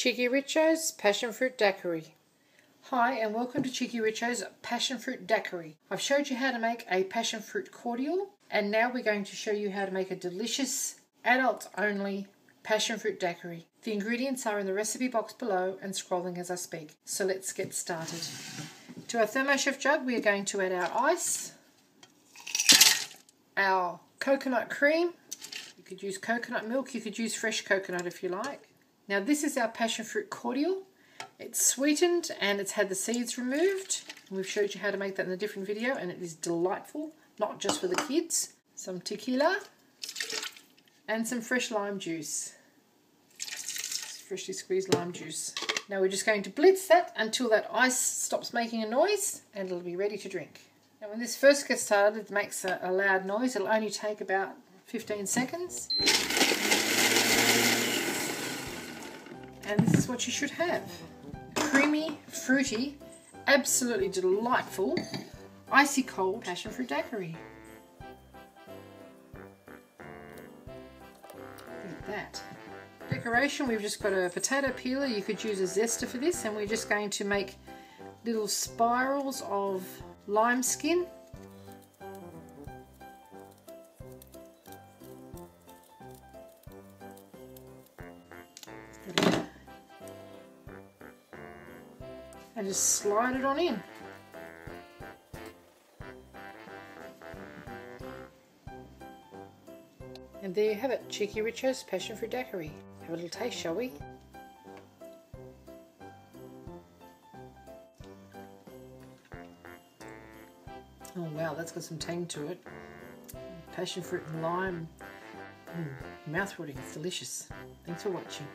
Cheeky Richo's Passion Fruit Daiquiri. Hi and welcome to Cheeky Richo's Passion Fruit Daiquiri. I've showed you how to make a passion fruit cordial and now we're going to show you how to make a delicious adult only passion fruit daiquiri. The ingredients are in the recipe box below and scrolling as I speak. So let's get started. To our ThermoChef jug we are going to add our ice, our coconut cream, you could use coconut milk, you could use fresh coconut if you like. Now this is our passion fruit cordial. It's sweetened and it's had the seeds removed. We've showed you how to make that in a different video and it is delightful, not just for the kids. Some tequila and some fresh lime juice. Freshly squeezed lime juice. Now we're just going to blitz that until that ice stops making a noise and it'll be ready to drink. Now when this first gets started it makes a, a loud noise. It'll only take about 15 seconds. And this is what you should have creamy, fruity, absolutely delightful, icy cold passion fruit daiquiri. Look at that. Decoration, we've just got a potato peeler. You could use a zester for this and we're just going to make little spirals of lime skin and just slide it on in. And there you have it, Cheeky Richo's Passion Fruit Daiquiri. Have a little taste, shall we? Oh wow, that's got some tang to it. Passion fruit and lime. Mm, mouth watering, it's delicious. Thanks for watching.